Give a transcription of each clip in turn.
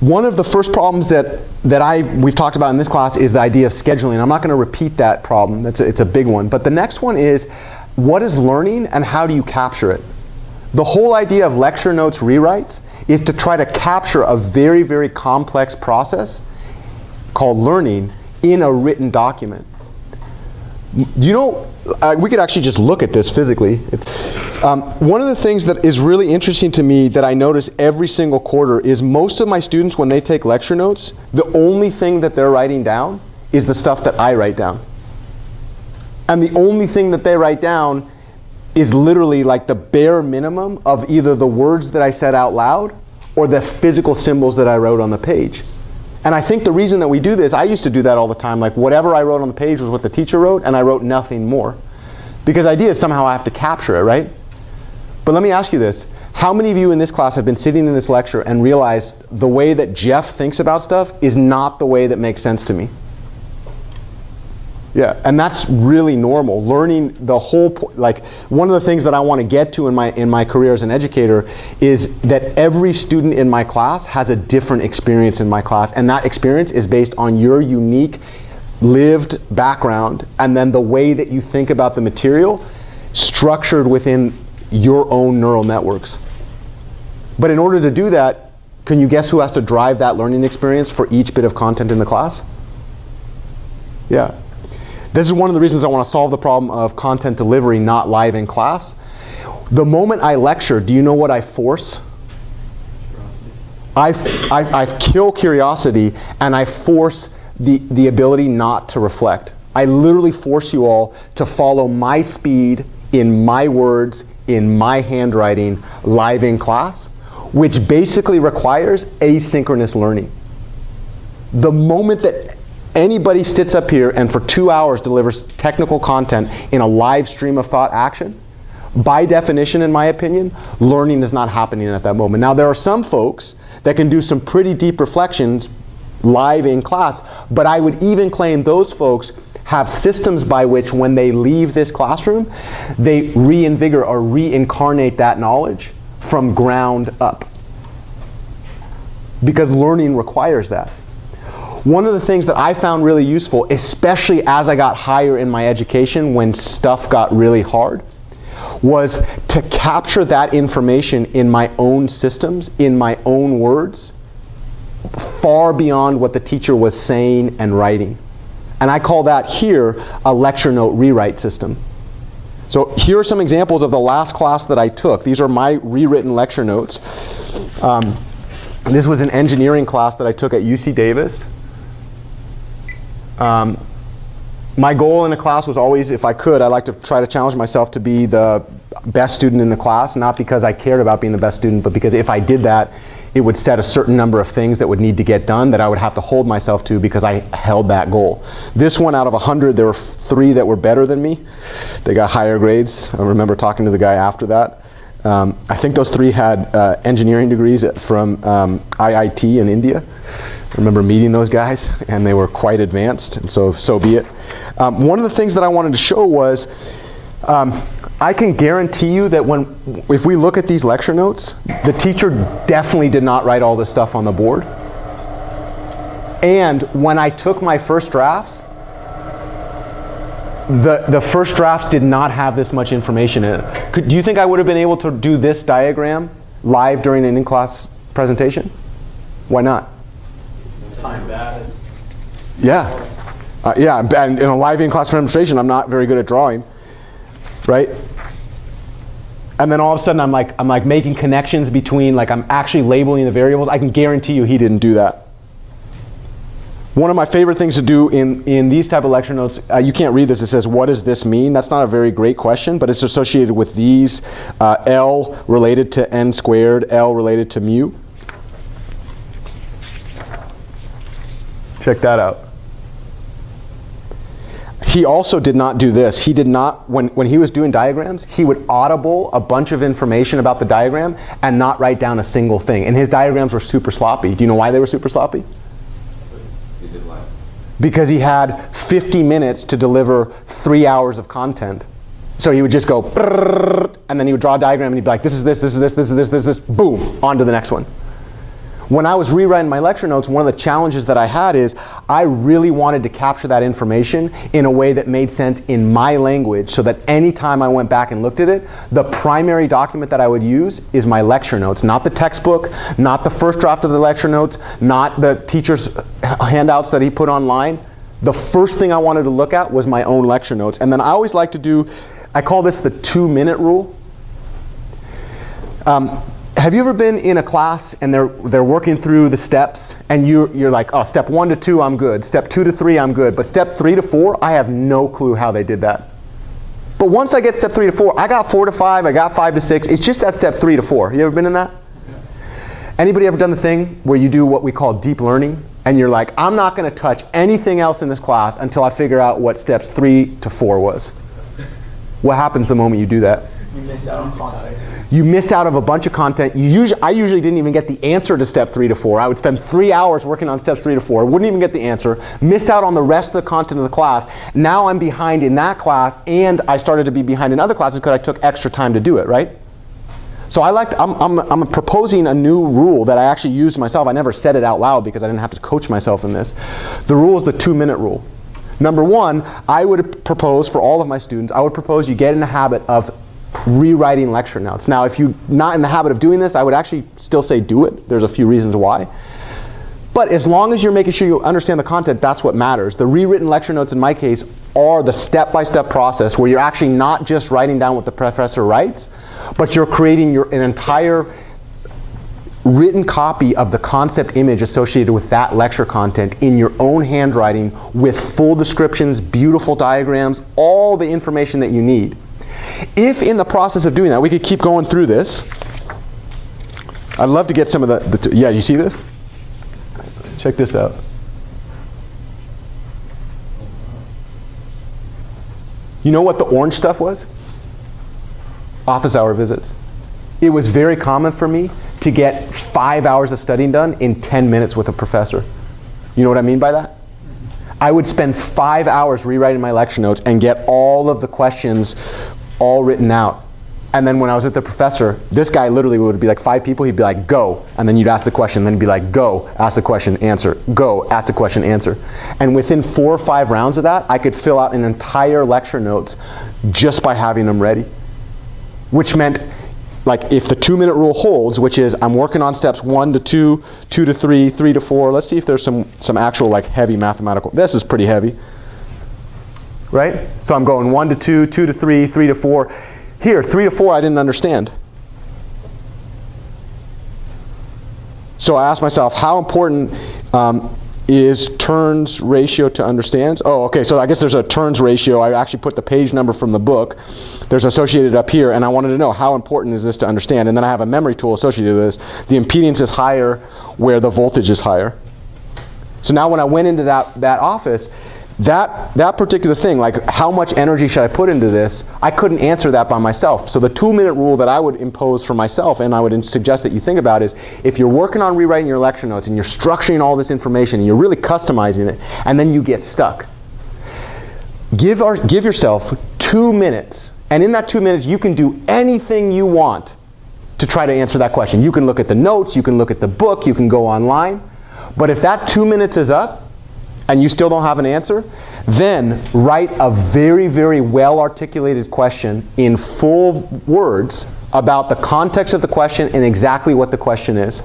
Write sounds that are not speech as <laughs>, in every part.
One of the first problems that, that I, we've talked about in this class is the idea of scheduling. I'm not going to repeat that problem. That's a, it's a big one. But the next one is, what is learning and how do you capture it? The whole idea of lecture notes rewrites is to try to capture a very, very complex process called learning in a written document. You know, uh, we could actually just look at this physically. Um, one of the things that is really interesting to me that I notice every single quarter is most of my students, when they take lecture notes, the only thing that they're writing down is the stuff that I write down. And the only thing that they write down is literally like the bare minimum of either the words that I said out loud or the physical symbols that I wrote on the page. And I think the reason that we do this, I used to do that all the time, like whatever I wrote on the page was what the teacher wrote, and I wrote nothing more. Because idea is somehow I have to capture it, right? But let me ask you this. How many of you in this class have been sitting in this lecture and realized the way that Jeff thinks about stuff is not the way that makes sense to me? Yeah, and that's really normal. Learning the whole like one of the things that I want to get to in my in my career as an educator is that every student in my class has a different experience in my class and that experience is based on your unique lived background and then the way that you think about the material structured within your own neural networks. But in order to do that, can you guess who has to drive that learning experience for each bit of content in the class? Yeah, this is one of the reasons I want to solve the problem of content delivery not live in class. The moment I lecture, do you know what I force? I, I, I kill curiosity and I force the, the ability not to reflect. I literally force you all to follow my speed in my words, in my handwriting, live in class, which basically requires asynchronous learning. The moment that anybody sits up here and for two hours delivers technical content in a live stream of thought action, by definition, in my opinion, learning is not happening at that moment. Now, there are some folks that can do some pretty deep reflections live in class, but I would even claim those folks have systems by which when they leave this classroom, they reinvigorate or reincarnate that knowledge from ground up. Because learning requires that one of the things that I found really useful, especially as I got higher in my education when stuff got really hard, was to capture that information in my own systems, in my own words, far beyond what the teacher was saying and writing. And I call that here a lecture note rewrite system. So here are some examples of the last class that I took. These are my rewritten lecture notes. Um, this was an engineering class that I took at UC Davis. Um, my goal in a class was always, if I could, I like to try to challenge myself to be the best student in the class, not because I cared about being the best student, but because if I did that, it would set a certain number of things that would need to get done that I would have to hold myself to because I held that goal. This one out of 100, there were three that were better than me. They got higher grades. I remember talking to the guy after that. Um, I think those three had uh, engineering degrees from um, IIT in India. I remember meeting those guys, and they were quite advanced, and so so be it. Um, one of the things that I wanted to show was um, I can guarantee you that when if we look at these lecture notes, the teacher definitely did not write all this stuff on the board. And when I took my first drafts, the, the first drafts did not have this much information in it. Could, do you think I would have been able to do this diagram live during an in-class presentation? Why not? Time bad. Yeah. Uh, yeah, and in a live in-class demonstration, I'm not very good at drawing, right? And then all of a sudden, I'm like, I'm like making connections between, like, I'm actually labeling the variables. I can guarantee you he didn't do that. One of my favorite things to do in, in these type of lecture notes, uh, you can't read this, it says, what does this mean? That's not a very great question, but it's associated with these. Uh, L related to n squared, L related to mu. Check that out. He also did not do this. He did not, when, when he was doing diagrams, he would audible a bunch of information about the diagram and not write down a single thing. And his diagrams were super sloppy. Do you know why they were super sloppy? Because he had 50 minutes to deliver three hours of content. So he would just go, and then he would draw a diagram and he'd be like, this is this, this is this, this is this, this is this, boom, on to the next one. When I was rewriting my lecture notes, one of the challenges that I had is I really wanted to capture that information in a way that made sense in my language so that anytime I went back and looked at it, the primary document that I would use is my lecture notes, not the textbook, not the first draft of the lecture notes, not the teacher's handouts that he put online. The first thing I wanted to look at was my own lecture notes. And then I always like to do, I call this the two minute rule. Um, have you ever been in a class and they're, they're working through the steps and you're, you're like, oh, step one to two, I'm good. Step two to three, I'm good. But step three to four, I have no clue how they did that. But once I get step three to four, I got four to five, I got five to six. It's just that step three to four. You ever been in that? Anybody ever done the thing where you do what we call deep learning? And you're like, I'm not going to touch anything else in this class until I figure out what steps three to four was. What happens the moment you do that? You miss out on content. You miss out of a bunch of content. You usually, I usually didn't even get the answer to step three to four. I would spend three hours working on steps three to four, wouldn't even get the answer, missed out on the rest of the content of the class. Now I'm behind in that class, and I started to be behind in other classes because I took extra time to do it, right? So I I'm, I'm, I'm proposing a new rule that I actually used myself. I never said it out loud because I didn't have to coach myself in this. The rule is the two minute rule. Number one, I would propose for all of my students, I would propose you get in the habit of rewriting lecture notes. Now, if you're not in the habit of doing this, I would actually still say do it. There's a few reasons why. But as long as you're making sure you understand the content, that's what matters. The rewritten lecture notes, in my case, are the step-by-step process where you're actually not just writing down what the professor writes, but you're creating your, an entire written copy of the concept image associated with that lecture content in your own handwriting with full descriptions, beautiful diagrams, all the information that you need. If in the process of doing that, we could keep going through this. I'd love to get some of the, the yeah, you see this? Check this out. You know what the orange stuff was? Office hour visits. It was very common for me to get five hours of studying done in 10 minutes with a professor. You know what I mean by that? I would spend five hours rewriting my lecture notes and get all of the questions all written out. And then when I was with the professor, this guy literally would be like five people, he'd be like, go. And then you'd ask the question, then he'd be like, go, ask the question, answer, go, ask the question, answer. And within four or five rounds of that, I could fill out an entire lecture notes just by having them ready. Which meant, like, if the two minute rule holds, which is I'm working on steps one to two, two to three, three to four, let's see if there's some, some actual, like, heavy mathematical. This is pretty heavy right? So I'm going one to two, two to three, three to four. Here, three to four, I didn't understand. So I asked myself, how important um, is turns ratio to understands? Oh, okay, so I guess there's a turns ratio. I actually put the page number from the book. There's associated up here, and I wanted to know how important is this to understand. And then I have a memory tool associated with this. The impedance is higher where the voltage is higher. So now when I went into that, that office, that, that particular thing, like how much energy should I put into this, I couldn't answer that by myself. So the two minute rule that I would impose for myself and I would suggest that you think about is if you're working on rewriting your lecture notes and you're structuring all this information and you're really customizing it and then you get stuck, give, our, give yourself two minutes. And in that two minutes, you can do anything you want to try to answer that question. You can look at the notes, you can look at the book, you can go online. But if that two minutes is up, and you still don't have an answer, then write a very, very well articulated question in full words about the context of the question and exactly what the question is.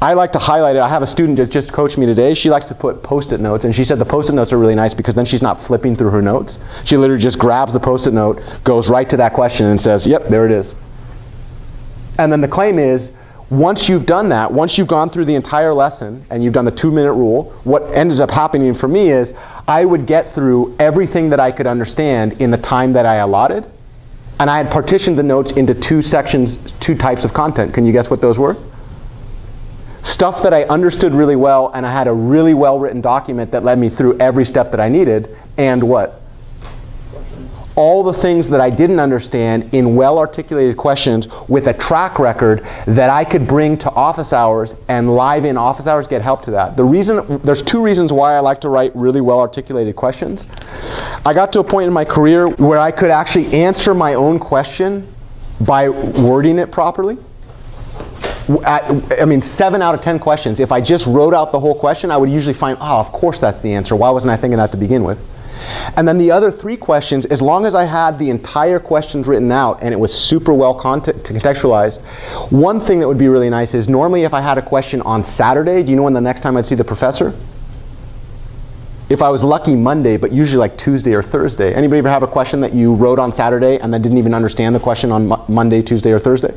I like to highlight it. I have a student that just coached me today. She likes to put post-it notes, and she said the post-it notes are really nice because then she's not flipping through her notes. She literally just grabs the post-it note, goes right to that question, and says, "Yep, there it is." And then the claim is once you've done that, once you've gone through the entire lesson and you've done the two minute rule, what ended up happening for me is I would get through everything that I could understand in the time that I allotted. And I had partitioned the notes into two sections, two types of content. Can you guess what those were? Stuff that I understood really well and I had a really well written document that led me through every step that I needed. And what? All the things that I didn't understand in well articulated questions with a track record that I could bring to office hours and live in office hours get help to that. The reason there's two reasons why I like to write really well articulated questions. I got to a point in my career where I could actually answer my own question by wording it properly. At, I mean, seven out of 10 questions, if I just wrote out the whole question, I would usually find, oh, of course that's the answer. Why wasn't I thinking that to begin with? And then the other three questions, as long as I had the entire questions written out and it was super well contextualized, one thing that would be really nice is normally if I had a question on Saturday, do you know when the next time I'd see the professor? If I was lucky Monday, but usually like Tuesday or Thursday. Anybody ever have a question that you wrote on Saturday and then didn't even understand the question on Mo Monday, Tuesday, or Thursday?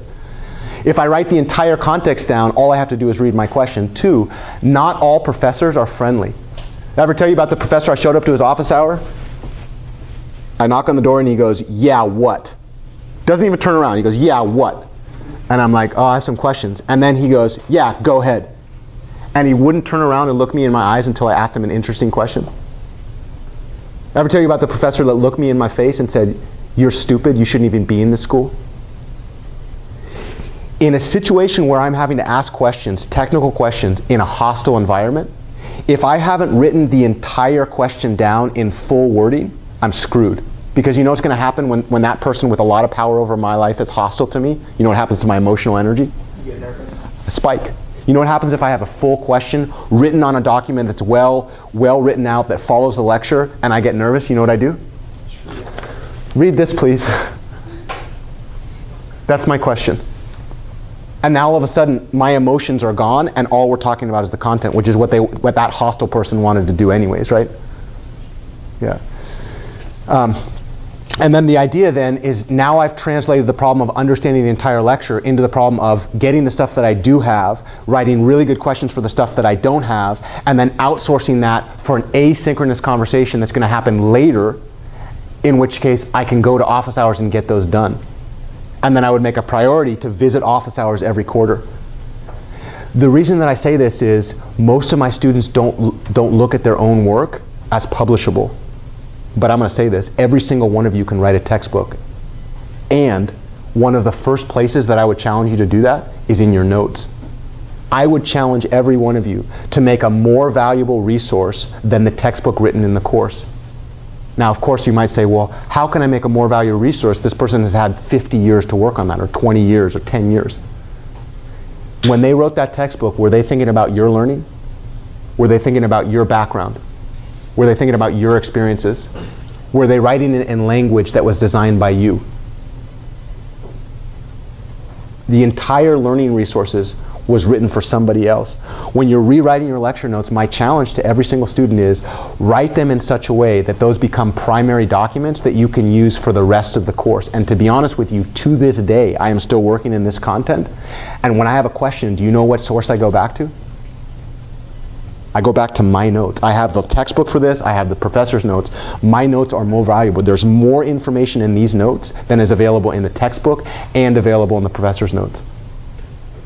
If I write the entire context down, all I have to do is read my question. Two, not all professors are friendly. I ever tell you about the professor I showed up to his office hour? I knock on the door and he goes, yeah, what? Doesn't even turn around. He goes, yeah, what? And I'm like, oh, I have some questions. And then he goes, yeah, go ahead. And he wouldn't turn around and look me in my eyes until I asked him an interesting question. Ever tell you about the professor that looked me in my face and said, you're stupid, you shouldn't even be in this school? in a situation where I'm having to ask questions, technical questions, in a hostile environment, if I haven't written the entire question down in full wording, I'm screwed. Because you know what's going to happen when, when that person with a lot of power over my life is hostile to me? You know what happens to my emotional energy? You get nervous. A spike. You know what happens if I have a full question written on a document that's well, well written out that follows the lecture and I get nervous? You know what I do? Read this, please. <laughs> That's my question. And now all of a sudden, my emotions are gone, and all we're talking about is the content, which is what they, what that hostile person wanted to do, anyways, right? Yeah. Um, and then the idea then is now I've translated the problem of understanding the entire lecture into the problem of getting the stuff that I do have, writing really good questions for the stuff that I don't have, and then outsourcing that for an asynchronous conversation that's going to happen later, in which case I can go to office hours and get those done and then I would make a priority to visit office hours every quarter. The reason that I say this is most of my students don't, don't look at their own work as publishable. But I'm going to say this every single one of you can write a textbook. And one of the first places that I would challenge you to do that is in your notes. I would challenge every one of you to make a more valuable resource than the textbook written in the course. Now, of course, you might say, well, how can I make a more valuable resource? This person has had 50 years to work on that, or 20 years, or 10 years. When they wrote that textbook, were they thinking about your learning? Were they thinking about your background? Were they thinking about your experiences? Were they writing it in language that was designed by you? The entire learning resources was written for somebody else. When you're rewriting your lecture notes, my challenge to every single student is write them in such a way that those become primary documents that you can use for the rest of the course. And to be honest with you, to this day, I am still working in this content. And when I have a question, do you know what source I go back to? I go back to my notes. I have the textbook for this, I have the professor's notes. My notes are more valuable. There's more information in these notes than is available in the textbook and available in the professor's notes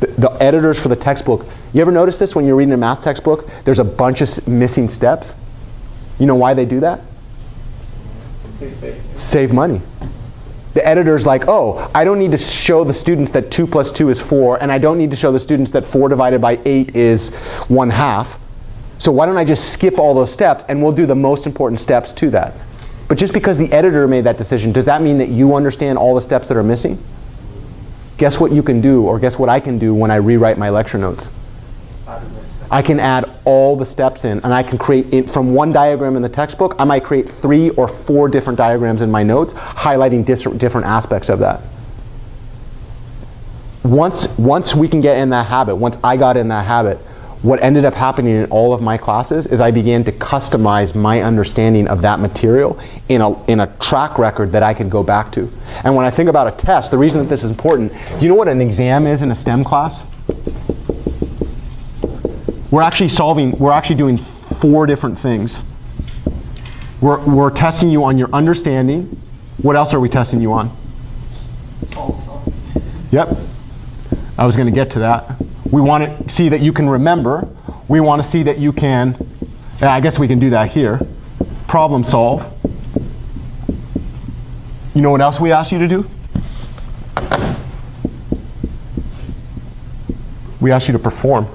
the, the editors for the textbook, you ever notice this when you're reading a math textbook? There's a bunch of missing steps. You know why they do that? Save money. The editor's like, oh, I don't need to show the students that 2 plus 2 is 4, and I don't need to show the students that 4 divided by 8 is 1 half. So why don't I just skip all those steps, and we'll do the most important steps to that. But just because the editor made that decision, does that mean that you understand all the steps that are missing? Guess what you can do, or guess what I can do when I rewrite my lecture notes? I can add all the steps in, and I can create, it from one diagram in the textbook, I might create three or four different diagrams in my notes, highlighting different aspects of that. Once, once we can get in that habit, once I got in that habit, what ended up happening in all of my classes is I began to customize my understanding of that material in a, in a track record that I could go back to. And when I think about a test, the reason that this is important, do you know what an exam is in a STEM class? We're actually solving, we're actually doing four different things. We're, we're testing you on your understanding. What else are we testing you on? Yep. I was going to get to that. We want to see that you can remember. We want to see that you can, I guess we can do that here, problem solve. You know what else we ask you to do? We ask you to perform.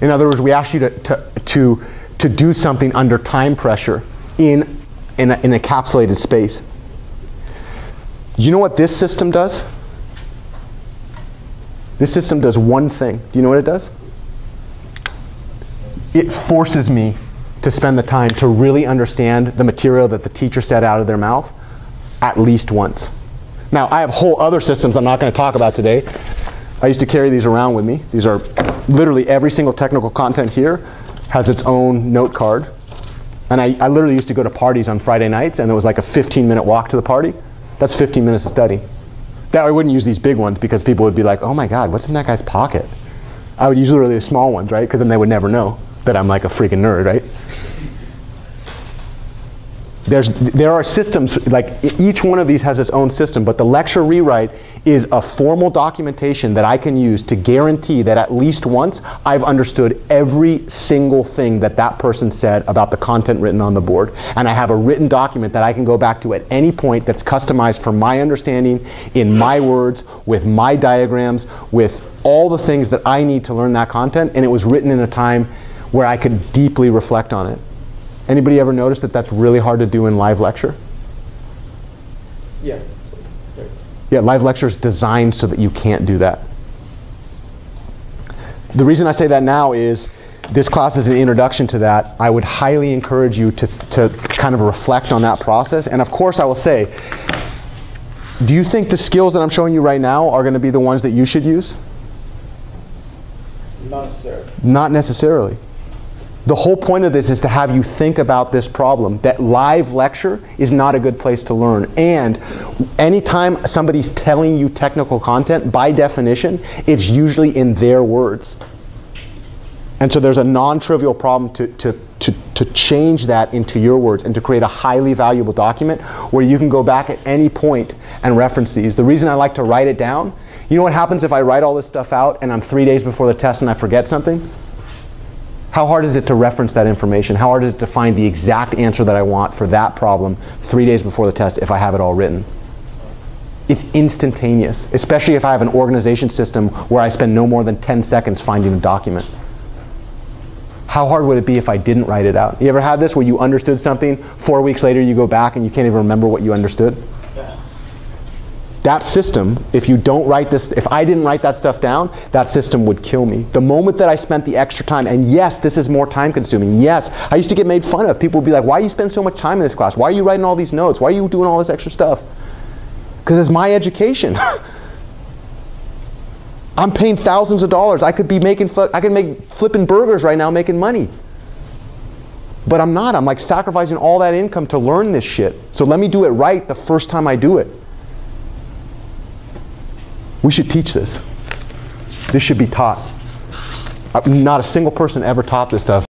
In other words, we ask you to, to, to, to do something under time pressure in, in, a, in encapsulated space. You know what this system does? This system does one thing. Do you know what it does? It forces me to spend the time to really understand the material that the teacher said out of their mouth at least once. Now, I have whole other systems I'm not going to talk about today. I used to carry these around with me. These are literally every single technical content here has its own note card. And I, I literally used to go to parties on Friday nights, and it was like a 15 minute walk to the party. That's 15 minutes of study. That I wouldn't use these big ones because people would be like, oh my God, what's in that guy's pocket? I would use the small ones, right? Because then they would never know that I'm like a freaking nerd, right? There's, there are systems, like each one of these has its own system, but the lecture rewrite is a formal documentation that I can use to guarantee that at least once I've understood every single thing that that person said about the content written on the board. And I have a written document that I can go back to at any point that's customized for my understanding in my words, with my diagrams, with all the things that I need to learn that content. And it was written in a time where I could deeply reflect on it. Anybody ever notice that that's really hard to do in live lecture? Yeah. Yeah, live lecture is designed so that you can't do that. The reason I say that now is this class is an introduction to that. I would highly encourage you to, to kind of reflect on that process. And of course, I will say, do you think the skills that I'm showing you right now are going to be the ones that you should use? Not necessarily. Not necessarily. The whole point of this is to have you think about this problem that live lecture is not a good place to learn. And anytime somebody's telling you technical content, by definition, it's usually in their words. And so there's a non trivial problem to, to, to, to change that into your words and to create a highly valuable document where you can go back at any point and reference these. The reason I like to write it down, you know what happens if I write all this stuff out and I'm three days before the test and I forget something? How hard is it to reference that information? How hard is it to find the exact answer that I want for that problem three days before the test if I have it all written? It's instantaneous, especially if I have an organization system where I spend no more than 10 seconds finding a document. How hard would it be if I didn't write it out? You ever had this where you understood something, four weeks later you go back and you can't even remember what you understood? That system, if you don't write this, if I didn't write that stuff down, that system would kill me. The moment that I spent the extra time, and yes, this is more time consuming. Yes, I used to get made fun of. People would be like, why do you spend so much time in this class? Why are you writing all these notes? Why are you doing all this extra stuff? Because it's my education. <laughs> I'm paying thousands of dollars. I could be making, I could make flipping burgers right now making money. But I'm not. I'm like sacrificing all that income to learn this shit. So let me do it right the first time I do it. We should teach this. This should be taught. Not a single person ever taught this stuff.